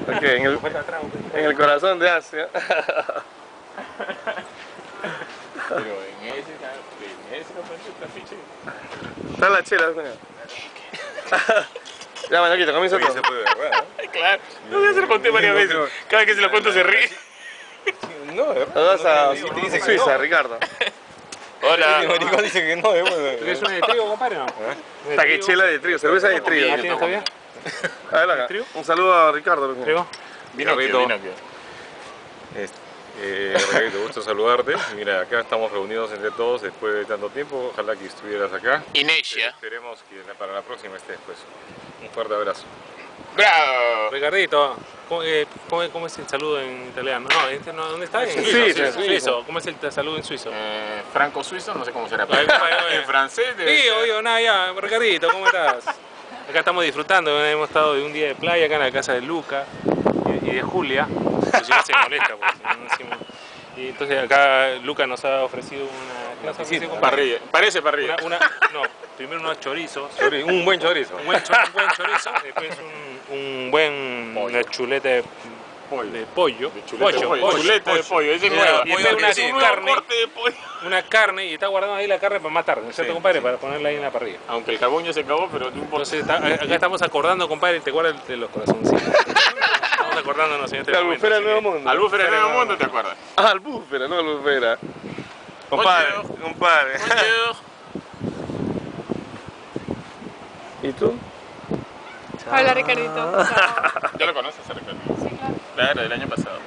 Ok, en el, en el corazón de Asia. Pero en ese, en ese no el. Está la chela, señor. ya, Manoquito, comienza Oye, todo. se puede ver, ¿verdad? Claro, no ya se lo conté varias veces. Cada vez que se lo cuento se ríe. No, de verdad. Nos vas a te Suiza, no. Ricardo. Hola. maricón dice que no, de ¿Tú bueno. quieres una de trigo, compadre? No? Está que chela de trigo, cerveza de trigo. ¿Ah, tienes todavía? A ver acá. trigo? Un saludo a Ricardo. ¿Trigo? Vino Este, Eh, Raquel, gusto saludarte. Mira, acá estamos reunidos entre todos después de tanto tiempo. Ojalá que estuvieras acá. Eh, Inesia. esperemos que para la próxima estés, pues. Un fuerte abrazo. Bravo. Ricardito, ¿cómo, eh, cómo- cómo es el saludo en italiano? No, este no, ¿dónde está? En Suizo, Suizo. Suizo. Suizo. ¿Cómo es el saludo en suizo? Eh, Franco suizo, no sé cómo será. En francés Sí, ser. oye, nada, ya, Ricardito, ¿cómo estás? Acá estamos disfrutando, hemos estado de un día de playa acá en la casa de Luca y, de Julia. Inclusive se molesta Y entonces acá Luca nos ha ofrecido una... ¿qué nos ha ofrecido, compadre? Parrilla. Parece parrilla. Una, una, no, primero unos chorizos, Chori- Un buen chorizo. un buen, cho- un buen chorizo, después un, un buen una chuleta de Pollo. de pollo, De chuleta de pollo. pollo, Chuleta de pollo. pollo. Ese es nuevo. Pollo una es un nuevo carne. corte de pollo. una carne y está guardando ahí la carne para más tarde, ¿no es cierto, Sí, compadre? sí. Para ponerla ahí en la parrilla. Aunque el carbón ya se acabó, pero no importa. Entonces está- acá estamos acordando, compadre, te guardas de los corazoncitos. Estamos acordándonos en este La momento. albufera así del Nuevo Mundo. Al búfero de Nuevo Mundo, ¿te acuerdas? Ah, albufera, no albufera. Compadre, Bonjour. compadre. Bonjour. ¿Y tú? Hola Ricardito. Ya lo conoces, Ricardo. Sí, claro. Claro, del año pasado.